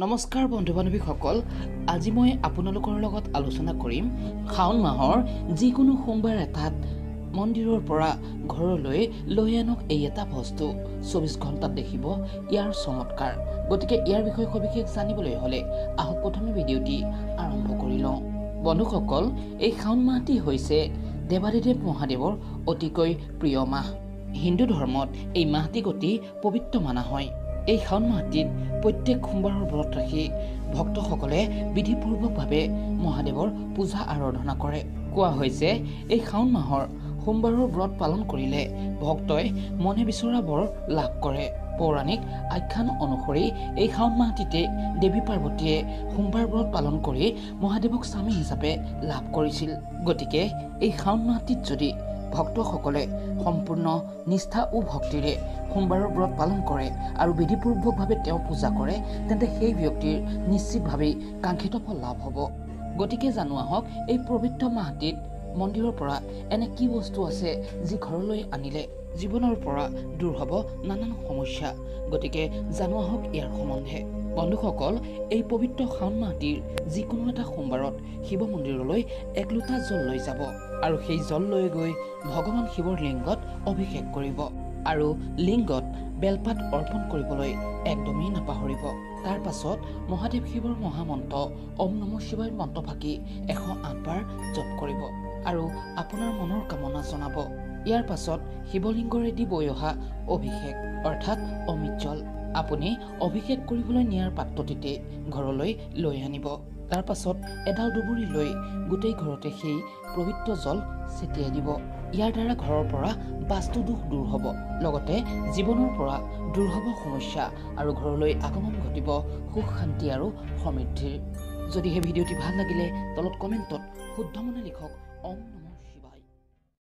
নমস্কাৰ বন্ধু বান্ধৱীসকল আজি মই আপোনালোকৰ লগত আলোচনা কৰিম শাওণ মাহৰ যিকোনো সোমবাৰ এটাত মন্দিৰৰ পৰা ঘৰলৈ লৈ আনক এই এটা বস্তু। চৌবিছ ঘণ্টাত দেখিব ইয়াৰ চমৎকাৰ। গতিকে ইয়াৰ বিষয়ে সবিশেষ জানিবলৈ হ'লে আহক প্ৰথমে ভিডিঅ'টি আৰম্ভ কৰি লওঁ। বন্ধুসকল এই শাওণ মাহটি হৈছে দেৱাদিদেৱ মহাদেৱৰ অতিকৈ প্ৰিয় মাহ। হিন্দু ধৰ্মত এই মাহটি অতি পবিত্ৰ মানা হয়। এই শাওণ মাহটিত প্ৰত্যেক সোমবাৰৰ ব্ৰত ৰাখি ভক্তসকলে বিধিপূৰ্বকভাৱে মহাদেৱৰ পূজা আৰাধনা কৰে। কোৱা হৈছে এই শাওণ মাহৰ সোমবাৰৰ ব্ৰত পালন কৰিলে ভক্তই মনে বিচৰা বৰ লাভ কৰে। পৌৰাণিক আখ্যান অনুসৰি এই শাওণ মাহটিতে দেৱী পাৰ্বতীয়ে সোমবাৰ ব্ৰত পালন কৰি মহাদেৱক স্বামী হিচাপে লাভ কৰিছিল। গতিকে এই শাওণ মাহটিত যদি ভক্তসকলে সম্পূৰ্ণ নিষ্ঠা ও ভক্তিৰে সোমবাৰৰ ব্ৰত পালন কৰে আৰু বিধিপূৰ্বকভাৱে তেওঁ পূজা কৰে তেন্তে সেই ব্যক্তিৰ নিশ্চিতভাৱেই কাংক্ষিত ফল লাভ হ'ব। গতিকে জানো আহক এই পবিত্ৰ মাহটিত মন্দিৰৰ পৰা এনে কি বস্তু আছে যি ঘৰলৈ আনিলে? জীৱনৰ পৰা দূৰ হ'ব নানান সমস্যা। গতিকে জানো আহক ইয়াৰ সম্বন্ধে। বন্ধুসকল এই পবিত্ৰ শাওণ মাহটিৰ যিকোনো এটা সোমবাৰত শিৱ মন্দিৰলৈ এক লোটা জল লৈ যাব আৰু সেই জল লৈ গৈ ভগৱান শিৱৰ লিংগত অভিষেক কৰিব আৰু লিংগত বেলপাত অৰ্পণ কৰিবলৈ একদমেই নাপাহৰিব। তাৰ পাছত মহাদেৱ শিৱৰ মহামন্ত্ৰ ওম নম শিৱায় মন্ত্ৰ ফাঁকি এশ আঠবাৰ জপ কৰিব আৰু আপোনাৰ মনৰ কামনা জনাব। ইয়াৰ পাছত শিৱলিংগৰেদি বৈ অহা অভিষেক অৰ্থাৎ অমিত জল আপুনি অভিষেক কৰিবলৈ নিয়াৰ পাত্ৰটিতে ঘৰলৈ লৈ আনিব। তাৰ পাছত এডাল দুবুৰি লৈ গোটেই ঘৰতে সেই পবিত্ৰ জল ছটিয়াই দিব। ইয়াৰ দ্বাৰা ঘৰৰ পৰা বাস্তু দুখ দূৰ হ'ব। লগতে জীৱনৰ পৰা দূৰ হ'ব সমস্যা আৰু ঘৰলৈ আগমন ঘটিব সুখ শান্তি আৰু সমৃদ্ধিৰ। যদিহে ভিডিঅ'টি ভাল লাগিলে তলত কমেণ্টত শুদ্ধ মনে লিখক নম